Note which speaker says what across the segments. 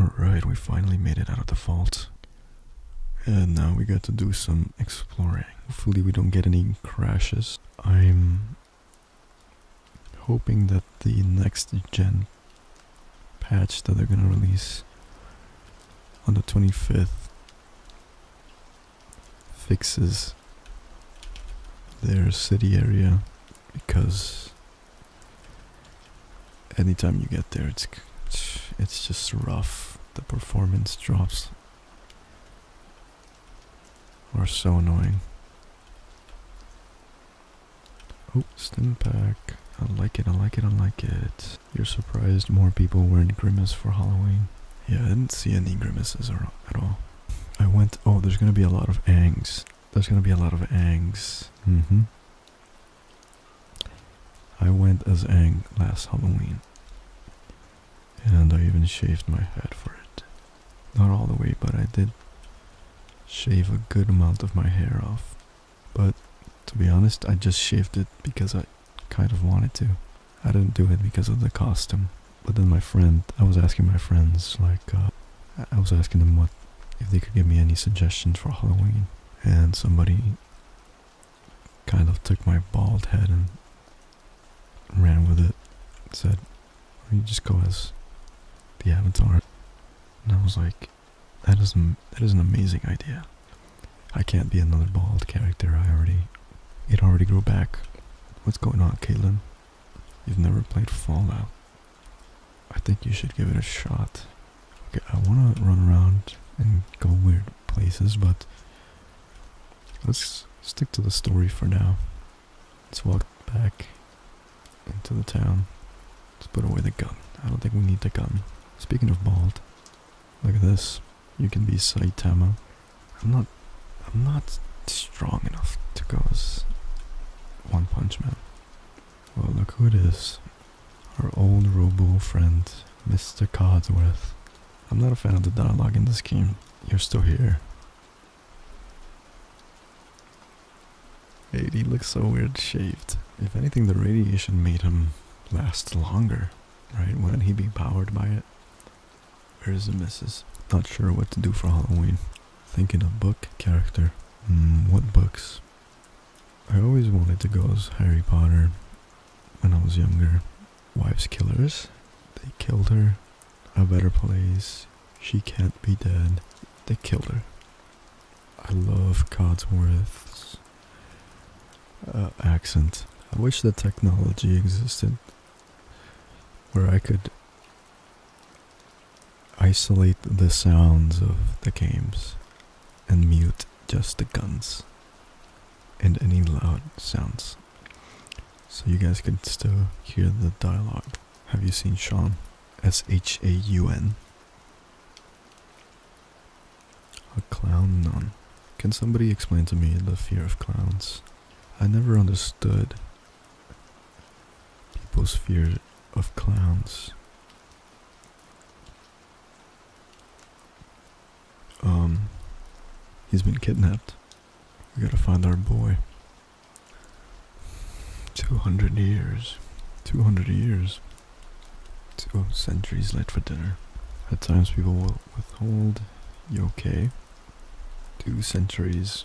Speaker 1: Alright, we finally made it out of the vault. And now we got to do some exploring. Hopefully, we don't get any crashes. I'm hoping that the next gen patch that they're gonna release on the 25th fixes their city area because anytime you get there it's it's just rough. The performance drops are so annoying. Oh Stimpak I like it I like it I like it. You're surprised more people wearing grimace for Halloween. Yeah I didn't see any grimaces or, at all. I went oh there's gonna be a lot of Aangs there's gonna be a lot of Aangs mm-hmm. I went as Aang last Halloween. And I even shaved my head for it. Not all the way, but I did shave a good amount of my hair off. But to be honest, I just shaved it because I kind of wanted to. I didn't do it because of the costume. But then my friend, I was asking my friends, like, uh, I was asking them what, if they could give me any suggestions for Halloween. And somebody kind of took my bald head and ran with it. Said, you just go as the Avatar?" And I was like, "That is that is an amazing idea. I can't be another bald character. I already, it already grew back. What's going on, Caitlin? You've never played Fallout. I think you should give it a shot. Okay, I want to run around and go weird places, but let's stick to the story for now. Let's walk back into the town. Let's put away the gun. I don't think we need the gun. Speaking of bald, look at this. You can be Saitama. I'm not I'm not strong enough to go as One Punch Man. Well look who it is. Our old robo friend, Mr. Codsworth. I'm not a fan of the dialogue in this game. You're still here. Hey, he looks so weird shaved. If anything, the radiation made him last longer, right? Wouldn't he be powered by it? Where's the missus? Not sure what to do for Halloween. Thinking a book character. Mm, what books? I always wanted to go as Harry Potter when I was younger. Wives killers. They killed her. A better place. She can't be dead. They killed her. I love Codsworth's uh, accent. I wish the technology existed where I could isolate the sounds of the games and mute just the guns and any loud sounds so you guys can still hear the dialogue. Have you seen Shaun? S H A U N. A clown nun. Can somebody explain to me the fear of clowns? I never understood people's fear of clowns. Um, he's been kidnapped. We gotta find our boy. 200 years. 200 years. Two centuries late for dinner. At times people will withhold. You okay? Two centuries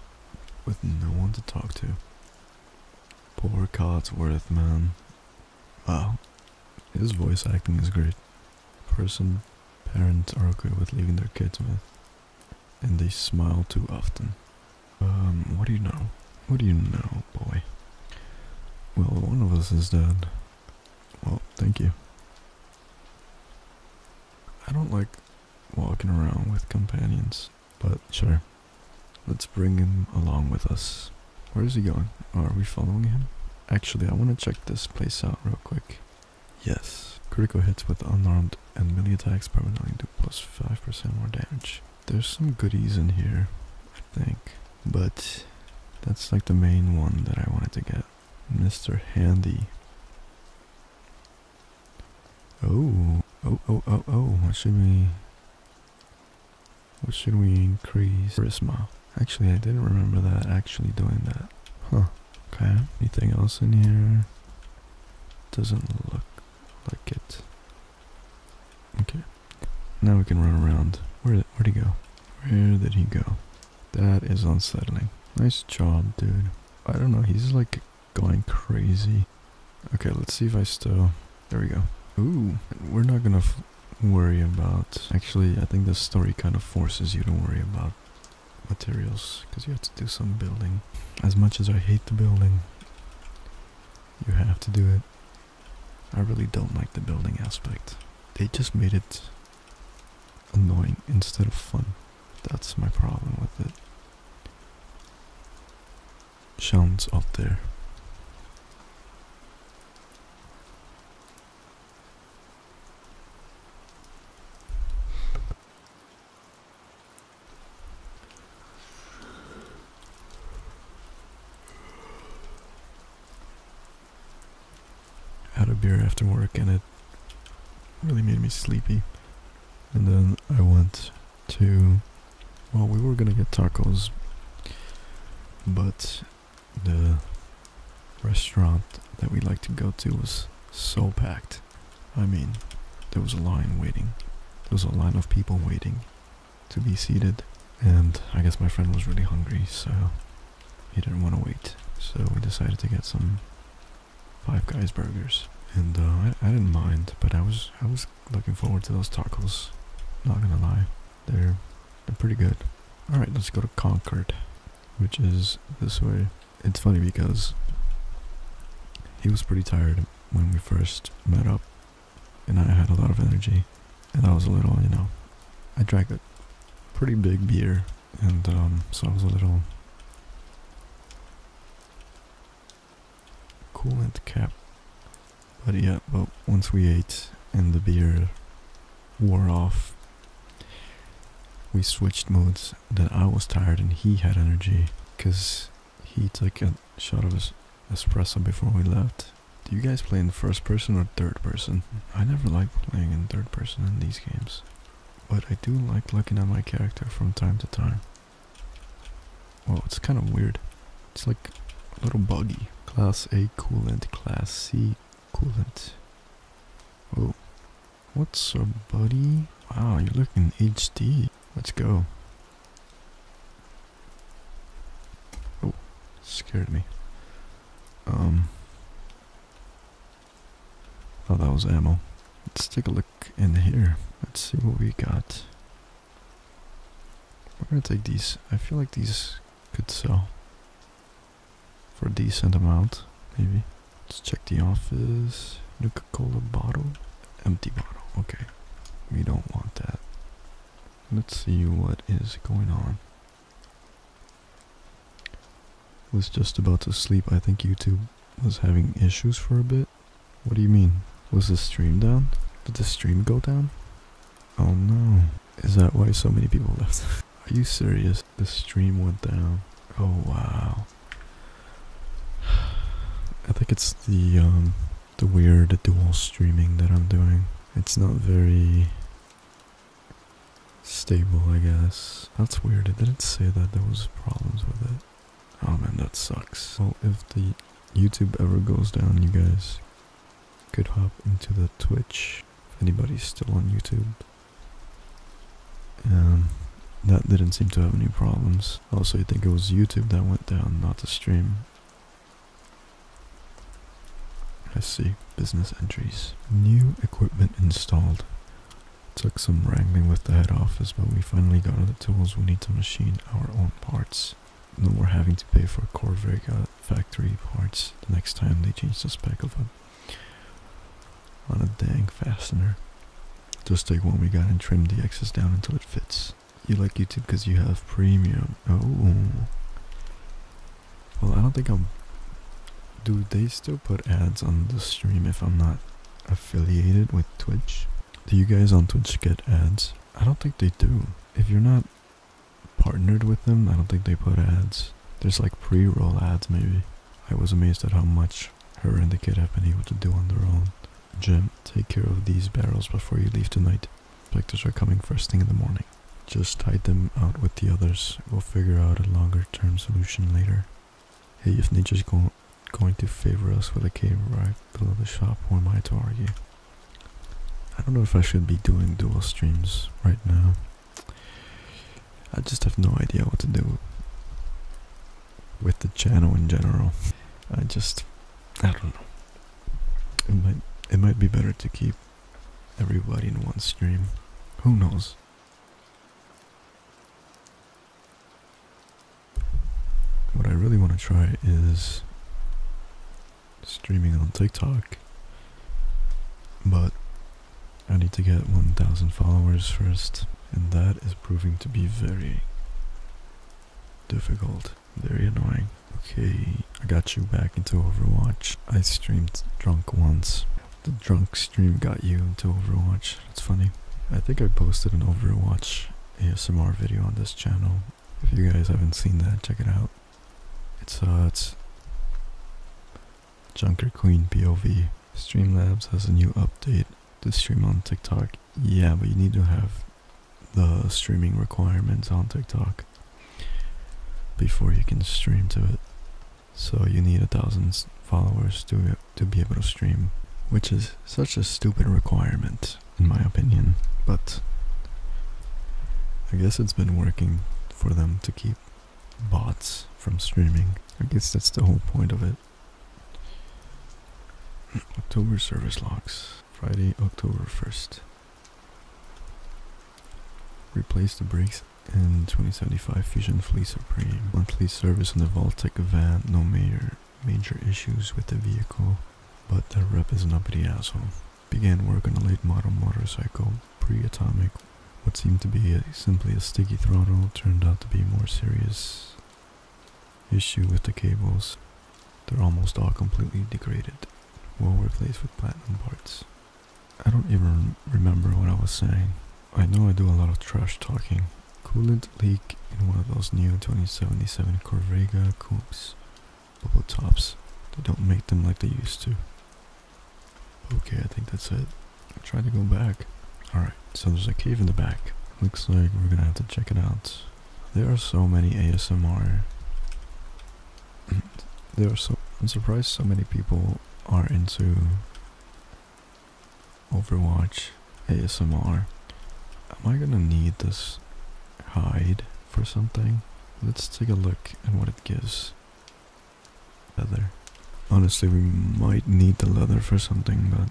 Speaker 1: with no one to talk to. Poor Codsworth, man. Wow. His voice acting is great. Person parents are okay with leaving their kids with. And they smile too often. Um, what do you know? What do you know, boy? Well, one of us is dead. Well, thank you. I don't like walking around with companions, but sure. Let's bring him along with us. Where is he going? Are we following him? Actually, I want to check this place out real quick. Yes, critical hits with unarmed and melee attacks permanently do plus 5% more damage. There's some goodies in here, I think. But that's like the main one that I wanted to get. Mr. Handy. Oh, oh, oh, oh, oh, what should we... What should we increase? Charisma. Actually, I didn't remember that actually doing that. Huh. Okay. Anything else in here? Doesn't look like it. Okay. Now we can run around. Where where'd he go? Where did he go? That is unsettling. Nice job, dude. I don't know, he's like going crazy. Okay, let's see if I still... There we go. Ooh, we're not gonna worry about... Actually, I think the story kind of forces you to worry about materials, because you have to do some building. As much as I hate the building, you have to do it. I really don't like the building aspect. They just made it annoying instead of fun. That's my problem with it. Sounds up there. Had a beer after work and it really made me sleepy. And then I went to, well, we were gonna get tacos, but the restaurant that we like to go to was so packed. I mean, there was a line waiting. There was a line of people waiting to be seated. And I guess my friend was really hungry, so he didn't want to wait. So we decided to get some Five Guys burgers. And uh, I, I didn't mind, but I was I was looking forward to those tacos. Not gonna lie, they're they're pretty good. All right, let's go to Concord, which is this way. It's funny because he was pretty tired when we first met up, and I had a lot of energy, and I was a little, you know, I drank a pretty big beer, and um, so I was a little coolant cap. But yeah, but once we ate and the beer wore off, we switched modes. Then I was tired and he had energy because he took a shot of his espresso before we left. Do you guys play in first person or third person? I never like playing in third person in these games. But I do like looking at my character from time to time. Well, it's kind of weird. It's like a little buggy. Class A coolant, Class C coolant. Oh, what's up, buddy? Wow, you're looking HD. Let's go. Oh, scared me. Um, oh, that was ammo. Let's take a look in here. Let's see what we got. We're gonna take these. I feel like these could sell for a decent amount, maybe. Let's check the office. Nuka-Cola bottle. Empty bottle. Okay. We don't want that. Let's see what is going on. Was just about to sleep. I think YouTube was having issues for a bit. What do you mean? Was the stream down? Did the stream go down? Oh no. Is that why so many people left? Are you serious? The stream went down. Oh wow. I think it's the um the weird dual streaming that I'm doing. It's not very stable, I guess. That's weird. It didn't say that there was problems with it. Oh man, that sucks. Well, if the YouTube ever goes down, you guys could hop into the Twitch. If anybody's still on YouTube. Um, that didn't seem to have any problems. Also, I think it was YouTube that went down, not the stream. I see. Business entries. New equipment installed. Took some wrangling with the head office, but we finally got all the tools we need to machine our own parts. No more having to pay for Corvega factory parts the next time they change the spec of a on a dang fastener. Just take one we got and trim the excess down until it fits. You like YouTube because you have premium. Oh. Well, I don't think I'm do they still put ads on the stream if I'm not affiliated with Twitch? Do you guys on Twitch get ads? I don't think they do. If you're not partnered with them, I don't think they put ads. There's like pre-roll ads maybe. I was amazed at how much her and the kid have been able to do on their own. Jim, take care of these barrels before you leave tonight. Spectres are coming first thing in the morning. Just hide them out with the others. We'll figure out a longer term solution later. Hey, if nature's going going to favor us with a cave right below the shop, who am I to argue? I don't know if I should be doing dual streams right now. I just have no idea what to do with the channel in general. I just, I don't know. It might, it might be better to keep everybody in one stream. Who knows? What I really want to try is streaming on TikTok, but I need to get 1,000 followers first, and that is proving to be very difficult, very annoying. Okay, I got you back into Overwatch. I streamed drunk once. The drunk stream got you into Overwatch. It's funny. I think I posted an Overwatch ASMR video on this channel. If you guys haven't seen that, check it out. It's uh, it's Junker Queen POV. Streamlabs has a new update to stream on TikTok. Yeah, but you need to have the streaming requirements on TikTok before you can stream to it. So you need a thousand followers to to be able to stream, which is such a stupid requirement in my mm-hmm. opinion. But I guess it's been working for them to keep bots from streaming. I guess that's the whole point of it. October service logs. Friday, October 1st. Replace the brakes in 2075 Fusion Fleet Supreme. Monthly service on the Voltec van. No major major issues with the vehicle, but the rep is an uppity asshole. Began work on a late model motorcycle, pre-atomic. What seemed to be a, simply a sticky throttle turned out to be a more serious issue with the cables. They're almost all completely degraded, well replaced with platinum parts. I don't even remember what I was saying. I know I do a lot of trash talking. Coolant leak in one of those new 2077 Corvega coupes. Bubble tops. They don't make them like they used to. Okay, I think that's it. I'll try to go back. Alright, so there's a cave in the back. Looks like we're gonna have to check it out. There are so many ASMR. there are so I'm surprised so many people are into Overwatch ASMR. Am I gonna need this hide for something? Let's take a look at what it gives. Leather. Honestly, we might need the leather for something, but...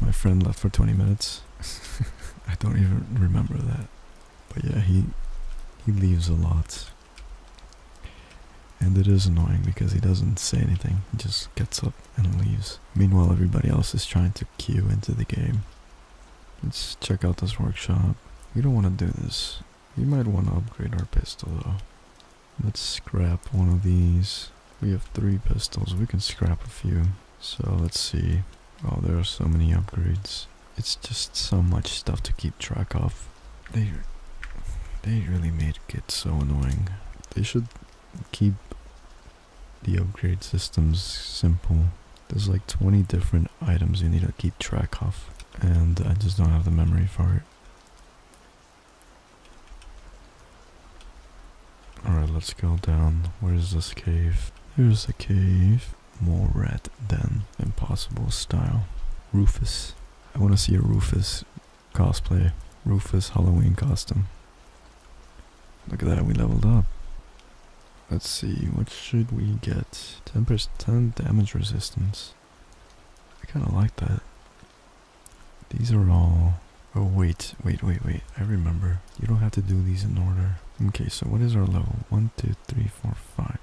Speaker 1: My friend left for 20 minutes. I don't even remember that. But yeah, he he leaves a lot. And it is annoying because he doesn't say anything. He just gets up and leaves. Meanwhile, everybody else is trying to queue into the game. Let's check out this workshop. We don't want to do this. We might want to upgrade our pistol though. Let's scrap one of these. We have three pistols. We can scrap a few. So let's see. Oh, there are so many upgrades. It's just so much stuff to keep track of. They, they really made it so annoying. They should keep the upgrade systems simple. There's like 20 different items you need to keep track of, and I just don't have the memory for it. Alright, let's go down. Where's this cave? Here's a cave. More red than impossible style. Rufus. I want to see a Rufus cosplay. Rufus Halloween costume. Look at that, we leveled up. Let's see, what should we get? 10% damage resistance. I kind of like that. These are all... Oh wait, wait, wait, wait, I remember. You don't have to do these in order. Okay, so what is our level? 1, 2, 3, 4, 5.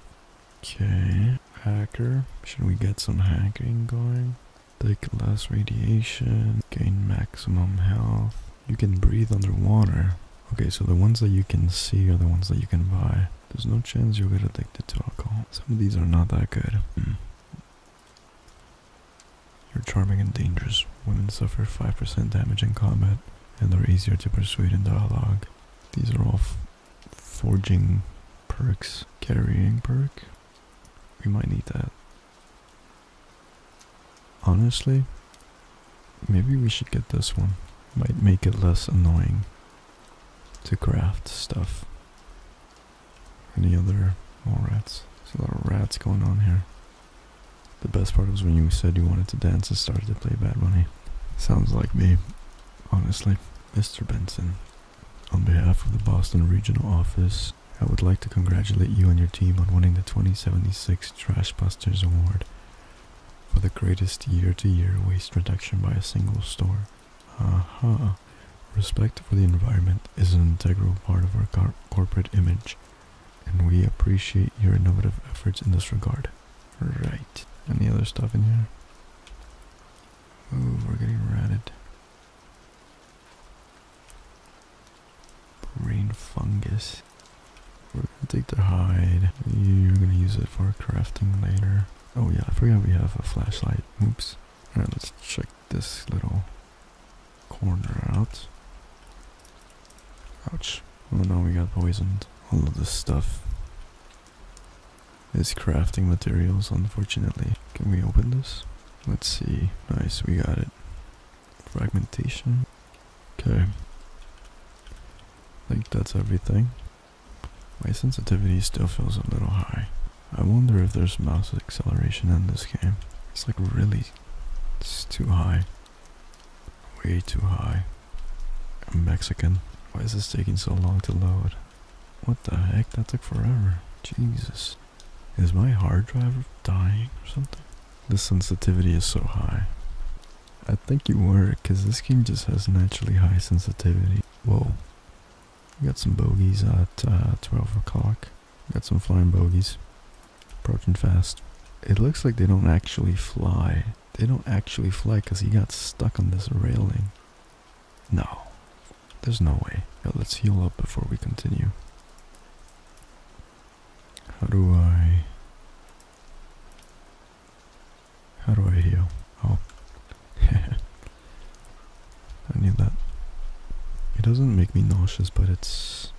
Speaker 1: Okay, hacker. Should we get some hacking going? Take less radiation, gain maximum health. You can breathe underwater. Okay, so the ones that you can see are the ones that you can buy. There's no chance you'll get addicted to alcohol. Some of these are not that good. Mm. You're charming and dangerous. Women suffer 5% damage in combat and are easier to persuade in dialogue. These are all forging perks. Carrying perk? We might need that. Honestly, maybe we should get this one. Might make it less annoying to craft stuff. Any other more rats? There's a lot of rats going on here. The best part was when you said you wanted to dance and started to play Bad Bunny. Sounds like me, honestly. Mr. Benson, on behalf of the Boston Regional Office, I would like to congratulate you and your team on winning the 2076 Trash Busters Award for the greatest year-to-year waste reduction by a single store. Aha. Respect for the environment is an integral part of our cor- corporate image, and we appreciate your innovative efforts in this regard. Right. Any other stuff in here? Ooh, we're getting ratted. Brain fungus. We're gonna take their hide. You're gonna use it for crafting later. Oh yeah, I forgot we have a flashlight. Oops. Alright, let's check this little corner out. Ouch. Oh no, we got poisoned. All of this stuff is crafting materials, unfortunately. Can we open this? Let's see. Nice, we got it. Fragmentation. Okay. I think that's everything. My sensitivity still feels a little high. I wonder if there's mouse acceleration in this game. It's like really, it's too high. Way too high. I'm Mexican. Why is this taking so long to load? What the heck? That took forever. Jesus. Is my hard drive dying or something? The sensitivity is so high. I think you were, because this game just has naturally high sensitivity. Whoa. We got some bogeys at uh, 12 o'clock. Got some flying bogeys. Approaching fast. It looks like they don't actually fly. They don't actually fly because he got stuck on this railing. No. There's no way. Let's heal up before we continue. How do I... How do I heal? Oh. I need that. It doesn't make me nauseous, but it's...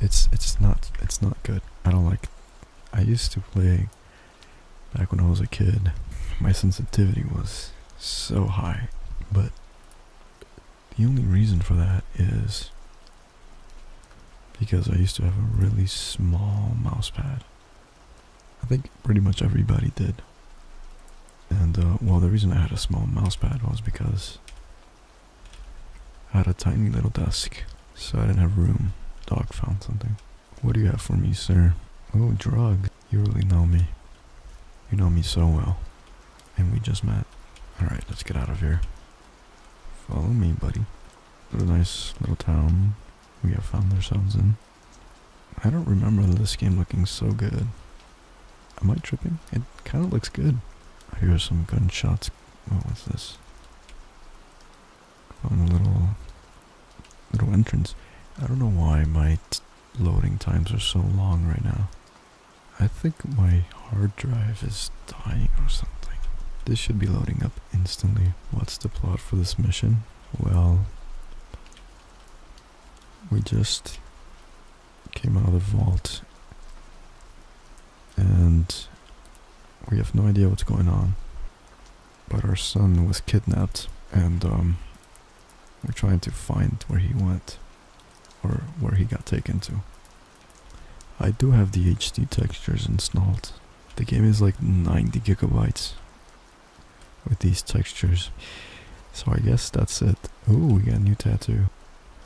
Speaker 1: It's, it's not, it's not good. I don't like... I used to play back when I was a kid. My sensitivity was so high, but the only reason for that is because I used to have a really small mouse pad. I think pretty much everybody did. And, uh, well, the reason I had a small mouse pad was because I had a tiny little desk, so I didn't have room. Dog found something. What do you have for me, sir? Oh, drug. You really know me. You know me so well. And we just met. Alright, let's get out of here. Follow me, buddy. What a nice little town we have found ourselves in. I don't remember this game looking so good. Am I tripping? It kind of looks good. I hear some gunshots. What was this? On a little, little entrance. I don't know why my loading times are so long right now. I think my hard drive is dying or something. This should be loading up instantly. What's the plot for this mission? Well, we just came out of the vault and we have no idea what's going on. But our son was kidnapped and um, we're trying to find where he went or where he got taken to. I do have the HD textures installed. The game is like 90 gigabytes with these textures. So I guess that's it. Oh, we got a new tattoo.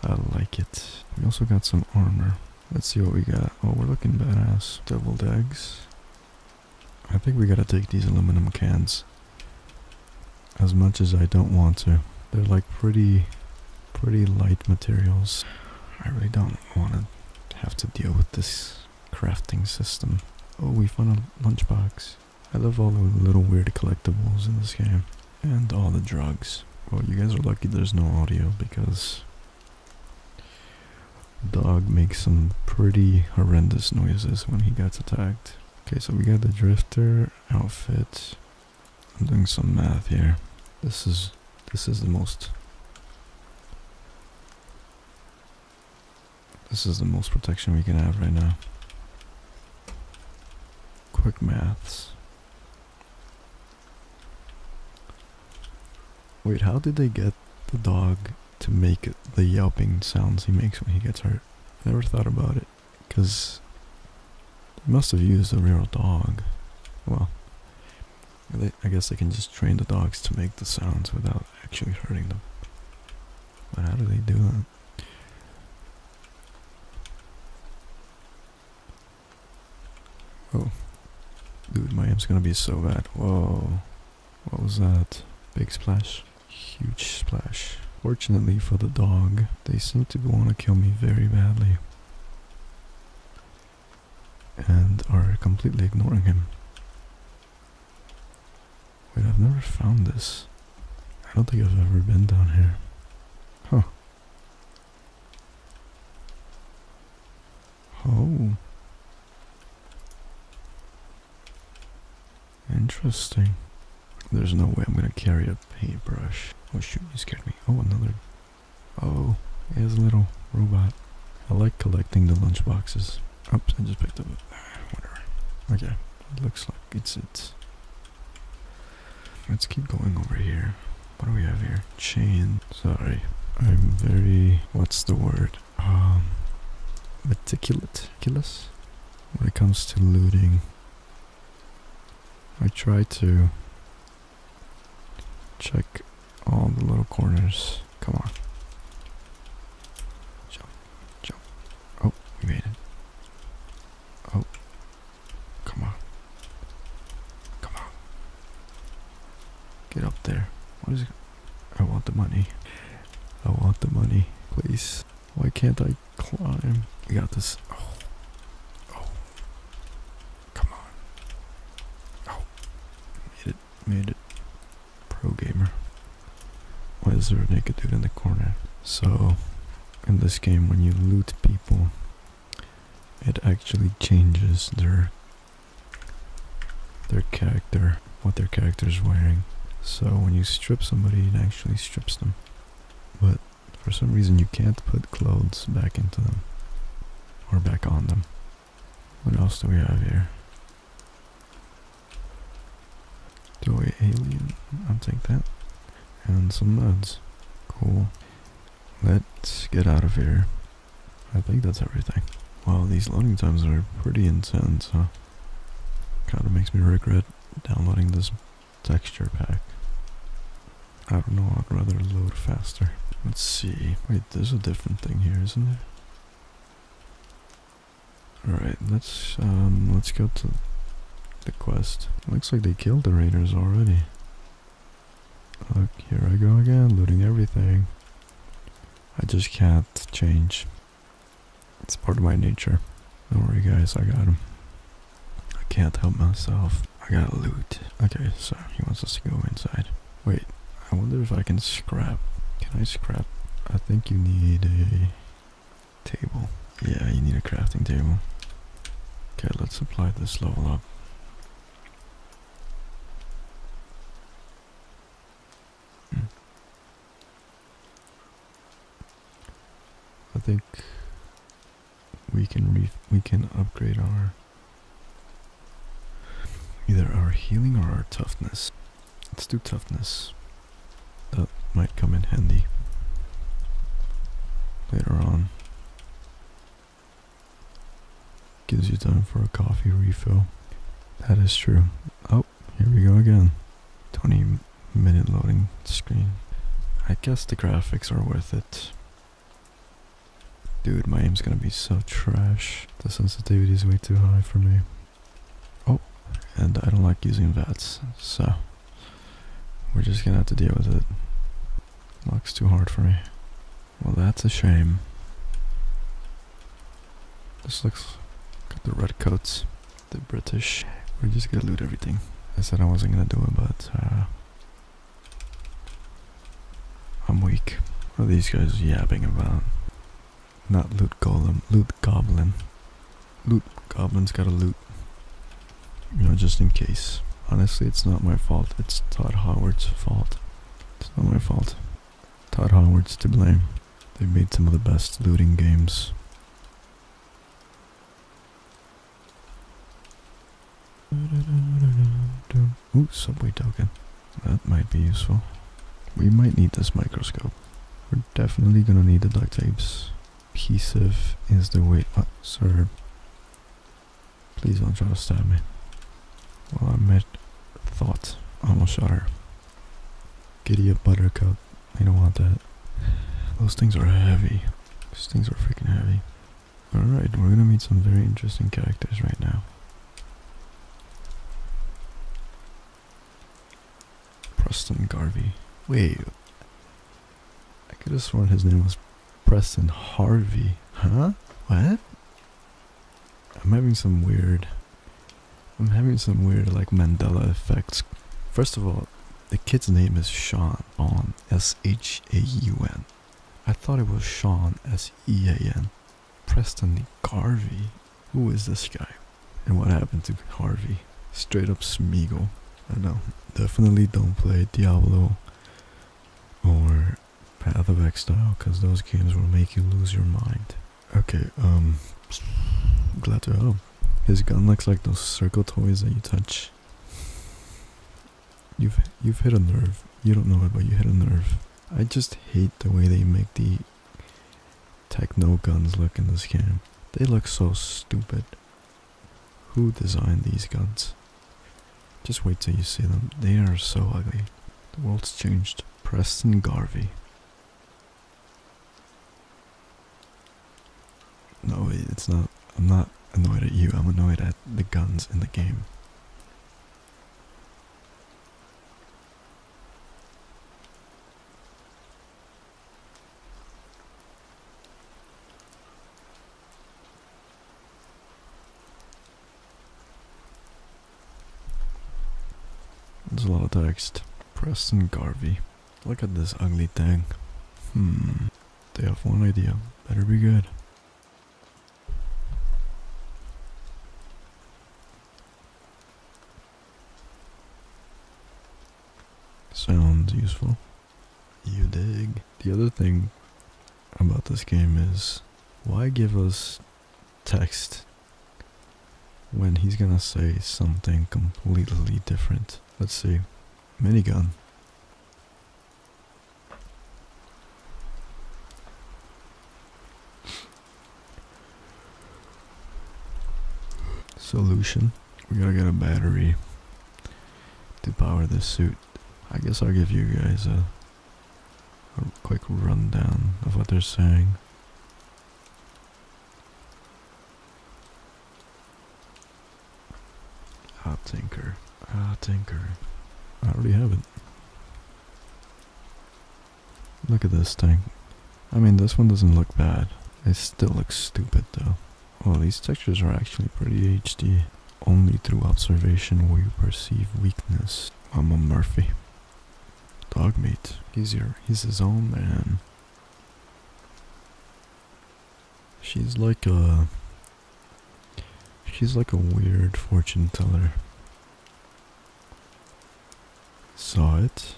Speaker 1: I like it. We also got some armor. Let's see what we got. Oh, we're looking badass. Deviled eggs. I think we gotta take these aluminum cans. As much as I don't want to. They're like pretty, pretty light materials. I really don't want to have to deal with this crafting system. Oh, we found a lunchbox. I love all the little weird collectibles in this game. And all the drugs. Well, you guys are lucky there's no audio because dog makes some pretty horrendous noises when he gets attacked. Okay, so we got the drifter outfit. I'm doing some math here. This is this is the most This is the most protection we can have right now. Quick maths. Wait, how did they get the dog to make the yelping sounds he makes when he gets hurt? Never thought about it. Because must have used a real dog. Well, they, I guess they can just train the dogs to make the sounds without actually hurting them. But how do they do that? Oh. Dude, my aim's gonna be so bad. Whoa. What was that? Big splash? Huge splash. Fortunately for the dog, they seem to want to kill me very badly. And are completely ignoring him. Wait, I've never found this. I don't think I've ever been down here. Huh. Oh. Interesting. There's no way I'm gonna carry a paintbrush. Oh shoot, you scared me. Oh, another. Oh, here's a little robot. I like collecting the lunchboxes. Oops, I just picked up a. Whatever. Okay, it looks like it's it. Let's keep going over here. What do we have here? Chain. Sorry. I'm very. What's the word? Um. Meticulous? When it comes to looting. I try to check all the little corners. Come on. Jump, jump. Oh, we made it. Oh, come on. Come on. Get up there. What is it? I want the money. I want the money, please. Why can't I climb? We got this. Oh. Oh. Come on. Oh. Made it. Made it. Pro gamer. Why is there a naked dude in the corner? So, in this game, when you loot people, it actually changes their their character, what their character is wearing. So when you strip somebody, it actually strips them. But for some reason, you can't put clothes back into them or back on them. What else do we have here? Toy alien. I'll take that. And some meds. Cool. Let's get out of here. I think that's everything. Wow, these loading times are pretty intense, huh? Kinda makes me regret downloading this texture pack. I don't know, I'd rather load faster. Let's see. Wait, there's a different thing here, isn't there? Alright, let's um let's go to the quest. Looks like they killed the raiders already. Look, here I go again, looting everything. I just can't change. It's part of my nature. Don't worry guys, I got him. I can't help myself. I gotta loot. Okay, so he wants us to go inside. Wait, I wonder if I can scrap. Can I scrap? I think you need a table. Yeah, you need a crafting table. Okay, let's apply this level up. Think we can re we can upgrade our either our healing or our toughness. Let's do toughness. That might come in handy later on. Gives you time for a coffee refill. That is true. Oh, here we go again. 20 minute loading screen. I guess the graphics are worth it. Dude, my aim's gonna be so trash. The sensitivity is way too high for me. Oh, and I don't like using VATS, so we're just gonna have to deal with it. Looks too hard for me. Well, that's a shame. This looks got the red coats, the British. We're just gonna loot everything. I said I wasn't gonna do it, but uh, I'm weak. What are these guys yapping about? Not loot golem, loot goblin. Loot goblin's gotta loot. You know, just in case. Honestly, it's not my fault. It's Todd Howard's fault. It's not my fault. Todd Howard's to blame. They made some of the best looting games. Ooh, subway token. That might be useful. We might need this microscope. We're definitely gonna need the duct tapes. Adhesive is the way. What, sir? Please don't try to stab me. Well, I met thought. Almost shot her. Giddy up, Buttercup. I don't want that. Those things are heavy. Those things are freaking heavy. Alright, we're gonna meet some very interesting characters right now. Preston Garvey. Wait. I could have sworn his name was Preston Harvey. Huh? What? I'm having some weird. I'm having some weird, like, Mandela effects. First of all, the kid's name is Sean. On S H A U N. I thought it was Sean S E A N. Preston Garvey. Who is this guy? And what happened to Harvey? Straight up Smeagol. I know. Definitely don't play Diablo or Path of Exile because those games will make you lose your mind. Okay, um, glad to help. His gun looks like those circle toys that you touch. You've you've hit a nerve. You don't know it, but you hit a nerve. I just hate the way they make the techno guns look in this game. They look so stupid. Who designed these guns? Just wait till you see them. They are so ugly. The world's changed. Preston Garvey. No, it's not. I'm not annoyed at you. I'm annoyed at the guns in the game. There's a lot of text. Preston Garvey. Look at this ugly thing. Hmm. They have one idea. Better be good. Sounds useful. You dig. The other thing about this game is why give us text when he's gonna say something completely different? Let's see. Minigun. Solution. We gotta get a battery to power this suit. I guess I'll give you guys a, a quick rundown of what they're saying. Ah, Tinker. Ah, Tinker. I already have it. Look at this thing. I mean, this one doesn't look bad. It still looks stupid though. Well, these textures are actually pretty HD. Only through observation will you perceive weakness. Mama Murphy. Dogmeat. He's your, he's his own man. She's like a, she's like a weird fortune teller. Saw it.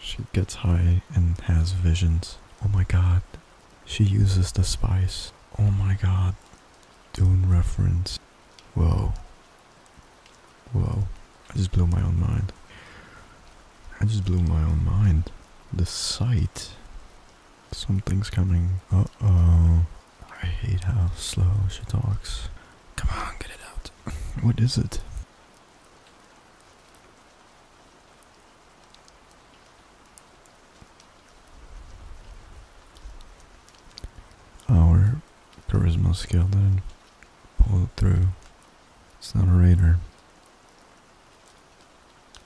Speaker 1: She gets high and has visions. Oh my god. She uses the spice. Oh my god. Dune reference. Whoa. Whoa. I just blew my own mind. I just blew my own mind. The sight. Something's coming. Uh oh. I hate how slow she talks. Come on, get it out. What is it? Our charisma skill didn't pull it through. It's not a raider.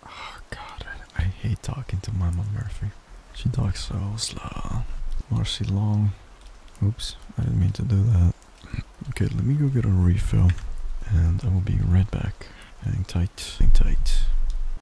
Speaker 1: Oh god, I, I hate talking to Mama Murphy. She talks so slow. Marcy Long. Oops, I didn't mean to do that. Okay, let me go get a refill. And I will be right back. Hang tight, hang tight.